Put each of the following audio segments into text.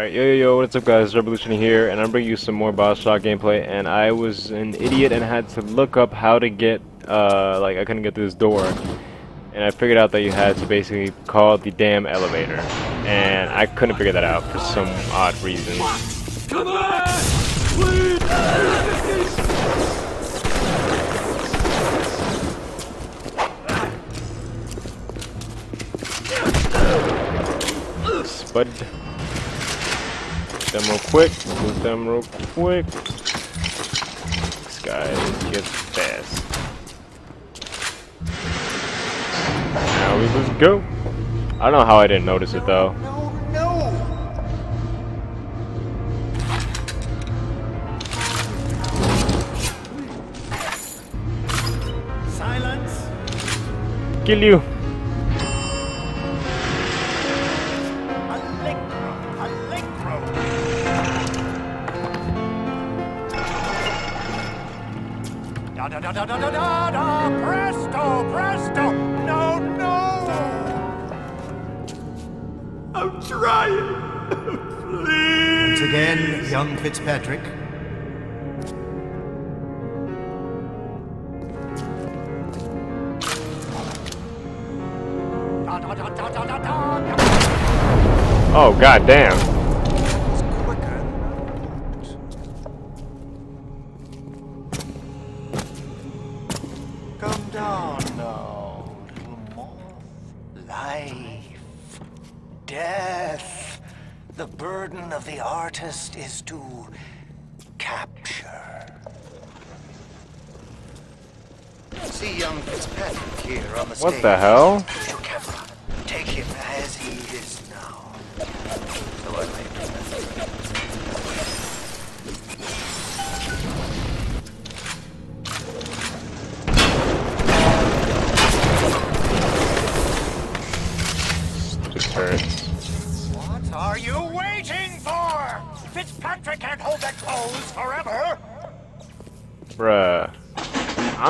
Alright, yo yo yo, what's up guys, Revolution here, and I'm bringing you some more Bioshock gameplay, and I was an idiot and had to look up how to get, uh, like, I couldn't get through this door. And I figured out that you had to basically call the damn elevator. And I couldn't figure that out for some odd reason. Come on! Please! Spud. Them real quick. Move them real quick. This guy gets fast. Now we just go. I don't know how I didn't notice it though. No, no! Silence! Kill you. I'm trying! Please! Once again, young Fitzpatrick. Oh god damn. It's quicker than that. Come down now, little moth. Life, death. The burden of the artist is to capture. See young Fitzpatrick here on the stage. What the hell? Use your camera. Take him as he is now. So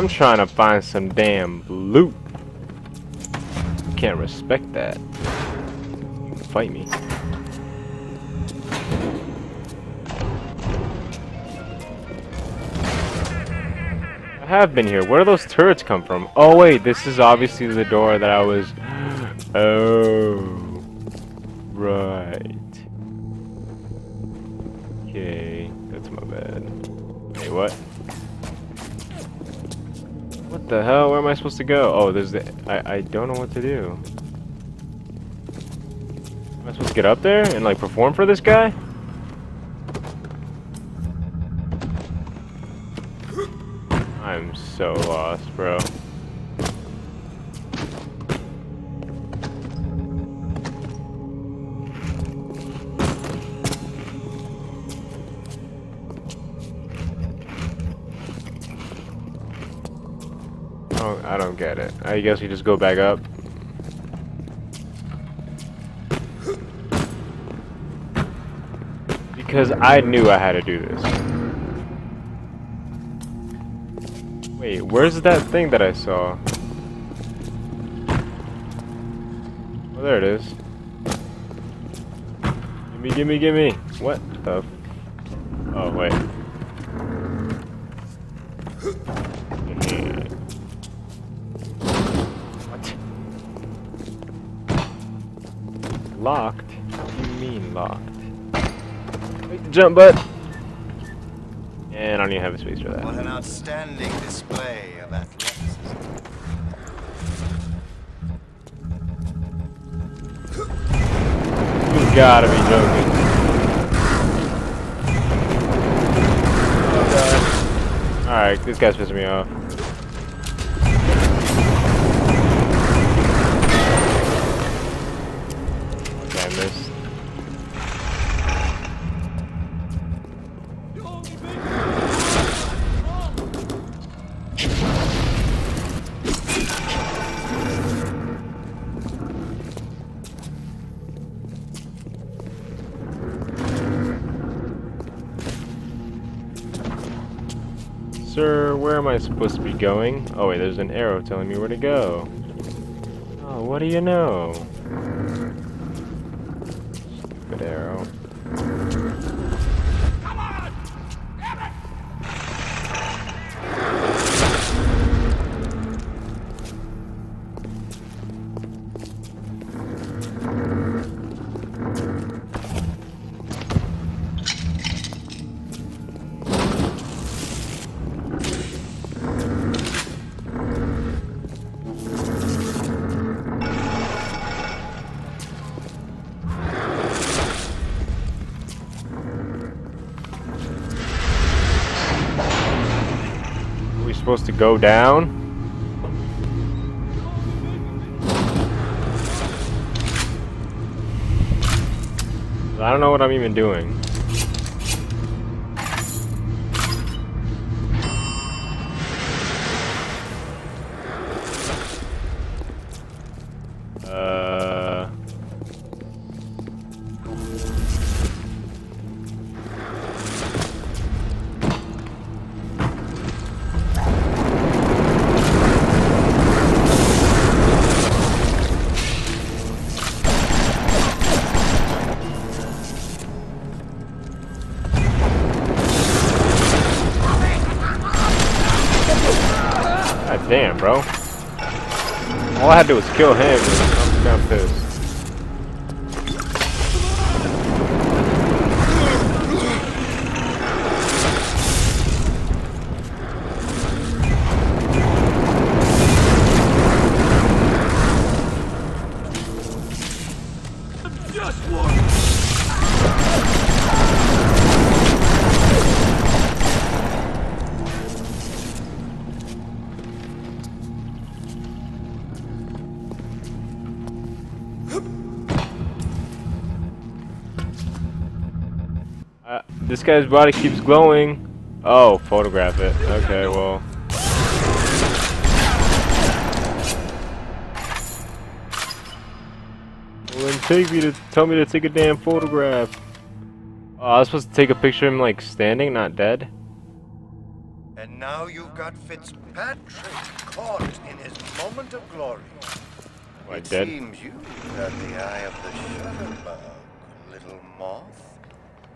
I'm trying to find some damn loot. Can't respect that. Fight me. I have been here. Where do those turrets come from? Oh wait, this is obviously the door that I was... Oh. Right. Okay, that's my bad. Wait, what? What the hell? Where am I supposed to go? Oh, there's the. I I don't know what to do. Am I supposed to get up there and like perform for this guy? I'm so lost, bro. Oh, I don't get it. I guess you just go back up. Because I knew I had to do this. Wait, where's that thing that I saw? Oh, there it is. Gimme, gimme, gimme. What the? Oh, wait. Locked? What do you mean locked? Make the jump button! And I don't even have a space for that. What an outstanding display of athleticism. You gotta be joking. Oh, Alright, this guy's pissing me off. Sir, where am I supposed to be going? Oh wait, there's an arrow telling me where to go. Oh, what do you know? Stupid arrow. Supposed to go down? I don't know what I'm even doing. Damn, bro. All I had to do was kill him, I'm kind of pissed. This guy's body keeps glowing. Oh, photograph it. Okay, well. Well, then take me to tell me to take a damn photograph. Oh, I was supposed to take a picture of him like standing, not dead. And now you've got Fitzpatrick caught in his moment of glory. Why it dead? seems you got the eye of the shutterbug, little moth.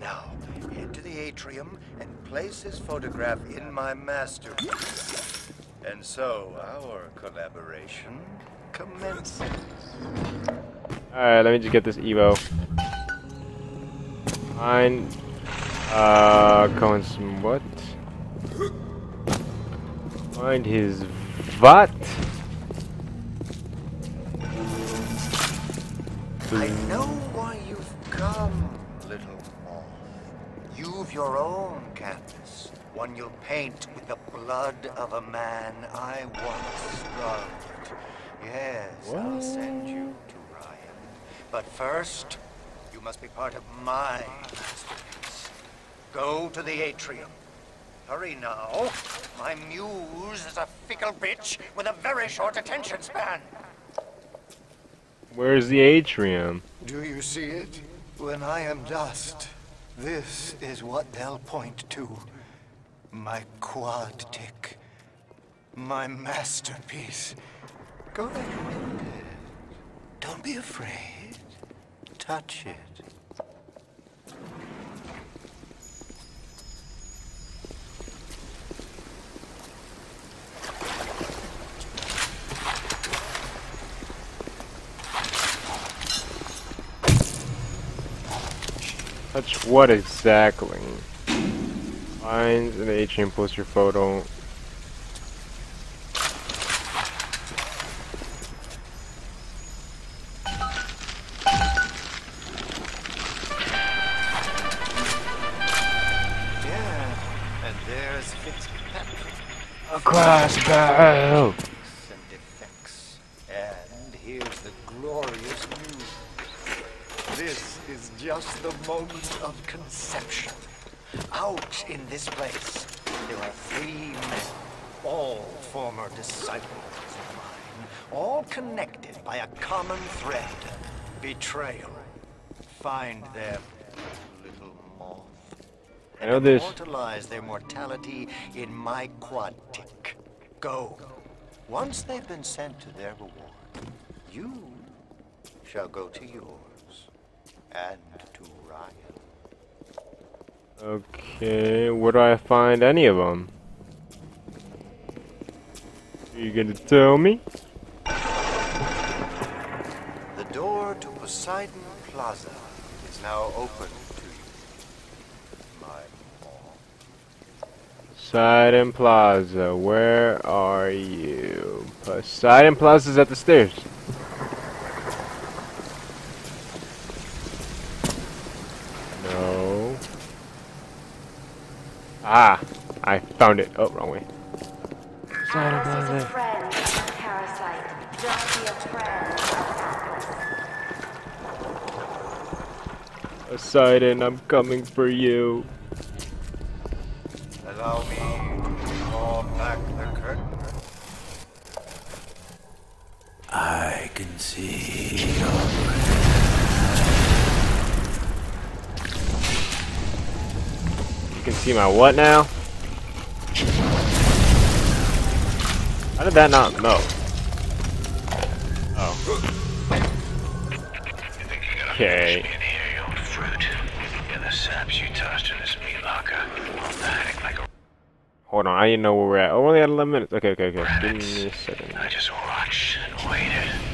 Now, head to the atrium and place his photograph in my masterpiece. And so, our collaboration commences. Alright, let me just get this Evo. Fine. Uh, some what? Find his what? I know why you've come, little moth. You've your own canvas, one you'll paint with the blood of a man I once loved. Yes, I'll send you to Ryan. But first, you must be part of my masterpiece. Go to the atrium. Hurry now. My muse is a fickle bitch with a very short attention span. Where's the atrium? Do you see it? When I am dust, this is what they'll point to. My Quadtych. My masterpiece. Go ahead. Don't be afraid. Touch it. Touch what exactly? Find an atrium, post your photo. Yeah, and there's Fitzpatrick. Across barrel. Of conception. Out in this place, there are three men, all former disciples of mine, all connected by a common thread betrayal. Find them, little moth. I know this. Immortalize their mortality in my quad tick. Go. Once they've been sent to their reward, you shall go to yours and. Okay, where do I find any of them? Are you gonna tell me? The door to Poseidon Plaza is now open to you, my moth. Poseidon Plaza, where are you? Poseidon Plaza's at the stairs. No. Ah, I found it. Oh, wrong way. Poseidon, Atlas is a brother. friend of the parasite. Just be a friend of Atlas. Poseidon, I'm coming for you. Allow me to draw back the curtain. I can see You can see my what now? How did that not melt? Oh. Okay. Hold on, I didn't know where we're at. Oh, we're only at 11 minutes. Okay, okay, okay. Give me a second. I just watched and waited.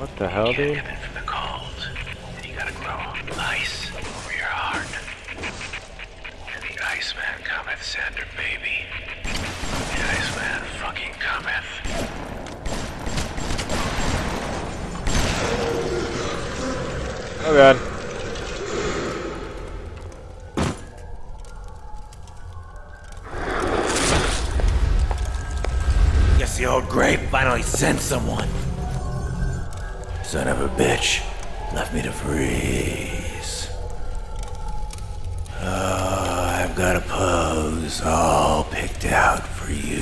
What the hell, Can't dude? come in from the cold. And you gotta grow ice over your heart. And the Iceman cometh, Sander baby. The Iceman fucking cometh. Oh god. Guess the old grape finally sent someone. Son of a bitch left me to freeze. Oh, I've got a pose all picked out for you.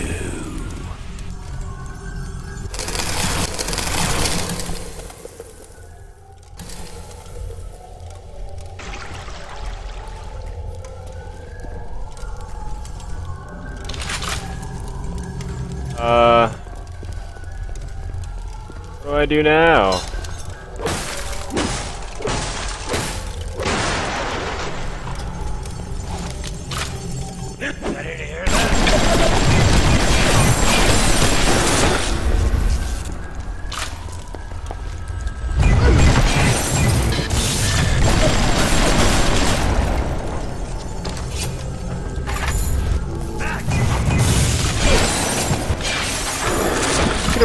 Uh. What do I do now?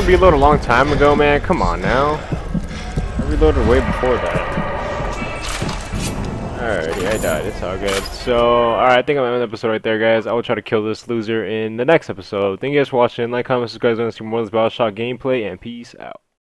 Have reloaded a long time ago, man. Come on now. I reloaded way before that. Alrighty, I died. It's all good. So, alright, I think I'm ending the episode right there, guys. I will try to kill this loser in the next episode. Thank you guys for watching. Like, comment, subscribe, to see more of this Bioshock gameplay, and peace out.